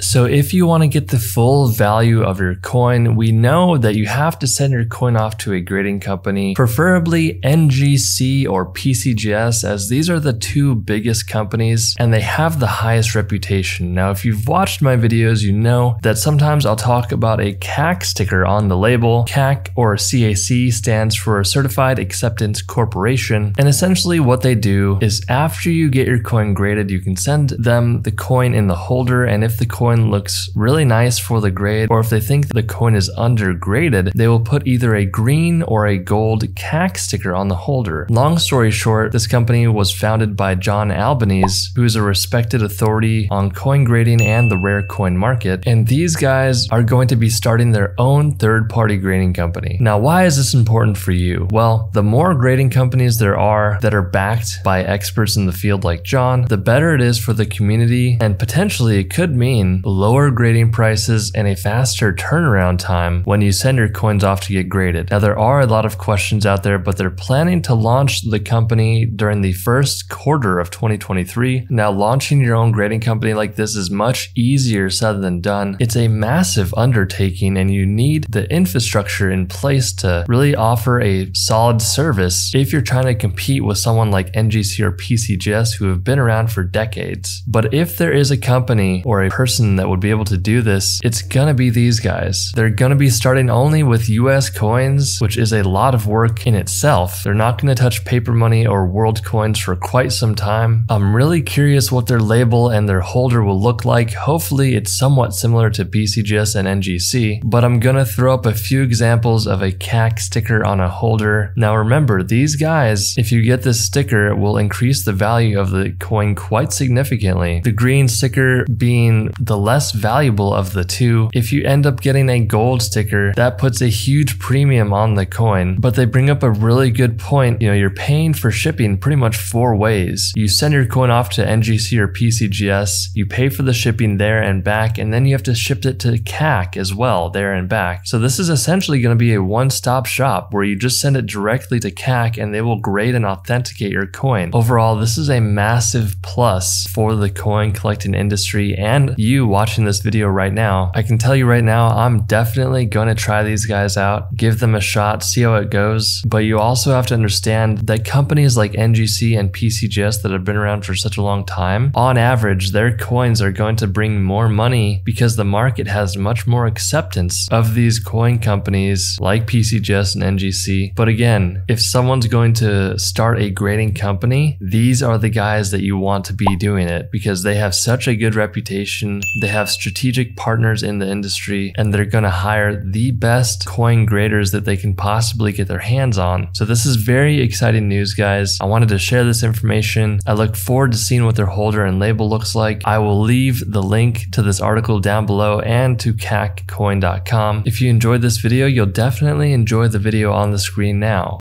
So if you want to get the full value of your coin, we know that you have to send your coin off to a grading company, preferably NGC or PCGS, as these are the two biggest companies and they have the highest reputation. Now, if you've watched my videos, you know that sometimes I'll talk about a CAC sticker on the label. CAC or CAC stands for Certified Acceptance Corporation. And essentially what they do is after you get your coin graded, you can send them the coin in the holder. And if the coin coin looks really nice for the grade, or if they think the coin is undergraded, they will put either a green or a gold CAC sticker on the holder. Long story short, this company was founded by John Albanese, who is a respected authority on coin grading and the rare coin market, and these guys are going to be starting their own third-party grading company. Now, why is this important for you? Well, the more grading companies there are that are backed by experts in the field like John, the better it is for the community, and potentially it could mean lower grading prices, and a faster turnaround time when you send your coins off to get graded. Now, there are a lot of questions out there, but they're planning to launch the company during the first quarter of 2023. Now, launching your own grading company like this is much easier said than done. It's a massive undertaking, and you need the infrastructure in place to really offer a solid service if you're trying to compete with someone like NGC or PCGS who have been around for decades. But if there is a company or a person person that would be able to do this, it's gonna be these guys. They're gonna be starting only with US coins, which is a lot of work in itself. They're not gonna touch paper money or world coins for quite some time. I'm really curious what their label and their holder will look like. Hopefully it's somewhat similar to PCGS and NGC, but I'm gonna throw up a few examples of a CAC sticker on a holder. Now remember, these guys, if you get this sticker, will increase the value of the coin quite significantly. The green sticker being the less valuable of the two. If you end up getting a gold sticker, that puts a huge premium on the coin. But they bring up a really good point. You know, you're paying for shipping pretty much four ways. You send your coin off to NGC or PCGS, you pay for the shipping there and back, and then you have to ship it to CAC as well, there and back. So this is essentially going to be a one-stop shop where you just send it directly to CAC and they will grade and authenticate your coin. Overall, this is a massive plus for the coin collecting industry and you watching this video right now, I can tell you right now, I'm definitely going to try these guys out, give them a shot, see how it goes. But you also have to understand that companies like NGC and PCGS that have been around for such a long time, on average, their coins are going to bring more money because the market has much more acceptance of these coin companies like PCGS and NGC. But again, if someone's going to start a grading company, these are the guys that you want to be doing it because they have such a good reputation. They have strategic partners in the industry and they're going to hire the best coin graders that they can possibly get their hands on. So this is very exciting news, guys. I wanted to share this information. I look forward to seeing what their holder and label looks like. I will leave the link to this article down below and to caccoin.com. If you enjoyed this video, you'll definitely enjoy the video on the screen now.